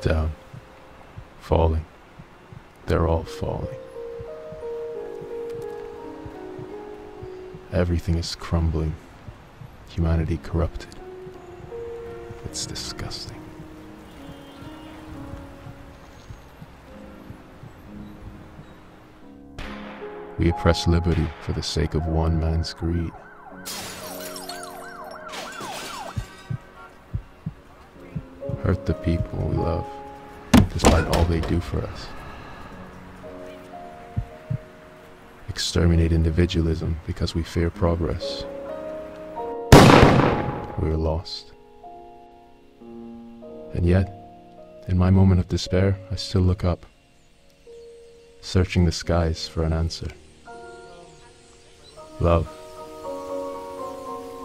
Down. Falling. They're all falling. Everything is crumbling. Humanity corrupted. It's disgusting. We oppress liberty for the sake of one man's greed. Hurt the people we love, despite all they do for us. Exterminate individualism because we fear progress. We're lost. And yet, in my moment of despair, I still look up, searching the skies for an answer. Love,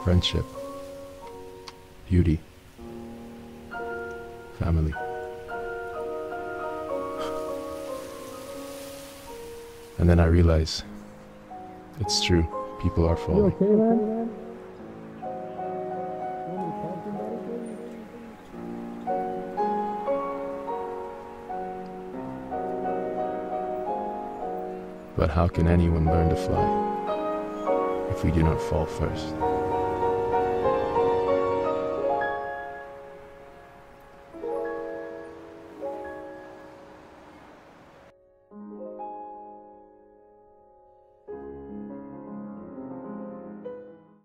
friendship, beauty, family. And then I realize it's true, people are falling. okay, man? But how can anyone learn to fly if we do not fall first?